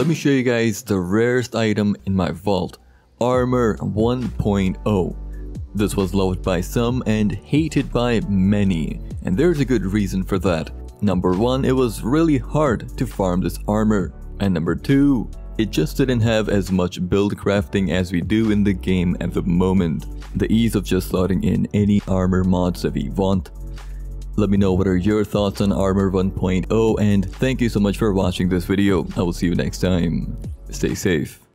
let me show you guys the rarest item in my vault, Armor 1.0. This was loved by some and hated by many, and there's a good reason for that. Number 1, it was really hard to farm this armor, and number 2, it just didn't have as much build crafting as we do in the game at the moment. The ease of just slotting in any armor mods that we want. Let me know what are your thoughts on Armor 1.0 and thank you so much for watching this video. I will see you next time. Stay safe.